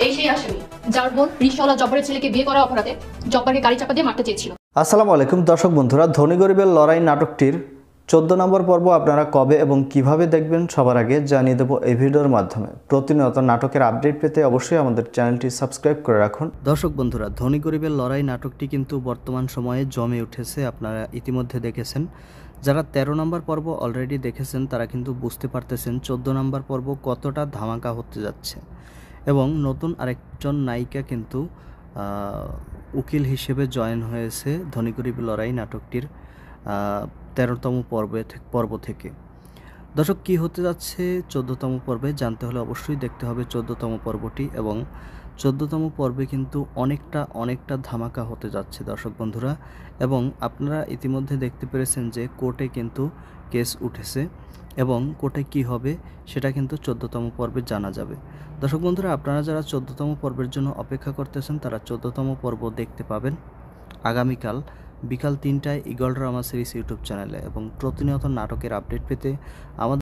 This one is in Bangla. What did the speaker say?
সেই আসামি যার বোন রিক্সাওয়ালা জব্বরের ছেলেকে বিয়ে করা অপরাধে জব্বরকে গাড়ি চাপা দিয়ে মারতে চেয়েছিল। আসসালামু আলাইকুম, দর্শক বন্ধুরা, ধনী গরিবের লড়াই নাটকটির চোদ্দ নম্বর পর্ব আপনারা কবে এবং কীভাবে দেখবেন সবার আগে জানিয়ে দেবো এই ভিডিওর মাধ্যমে। প্রতিনিয়ত নাটকের আপডেট পেতে অবশ্যই আমাদের চ্যানেলটি সাবস্ক্রাইব করে রাখুন। দর্শক বন্ধুরা, ধনী গরিবের লড়াই নাটকটি কিন্তু বর্তমান সময়ে জমে উঠেছে, আপনারা ইতিমধ্যে দেখেছেন। যারা ১৩ নম্বর পর্ব অলরেডি দেখেছেন, তারা কিন্তু বুঝতে পারতেছেন চোদ্দ নম্বর পর্ব কতটা ধামাকা হতে যাচ্ছে। এবং নতুন আরেকজন নায়িকা কিন্তু উকিল হিসেবে জয়েন হয়েছে ধনী গরিব লড়াই নাটকটির তেরোতম পর্বে পর্ব থেকে। দর্শক, কী হতে যাচ্ছে চোদ্দতম পর্বে জানতে হলে অবশ্যই দেখতে হবে চোদ্দতম পর্বটি এবং চোদ্দতম পর্বে কিন্তু অনেকটা অনেকটা ধামাকা হতে যাচ্ছে দর্শক বন্ধুরা এবং আপনারা ইতিমধ্যে দেখতে পেরেছেন যে কোর্টে কিন্তু কেস উঠেছে এবং কোর্টে কি হবে সেটা কিন্তু চোদ্দতম পর্বে জানা যাবে। দর্শক বন্ধুরা, আপনারা যারা চোদ্দতম পর্বের জন্য অপেক্ষা করতেছেন, তারা চোদ্দতম পর্ব দেখতে পাবেন। আগামীকাল বিকাল তিনটায় ইগল ড্রামা সিরিজ ইউটিউব চ্যানেলে এবং প্রতিনিয়ত নাটকের আপডেট পেতে আমাদের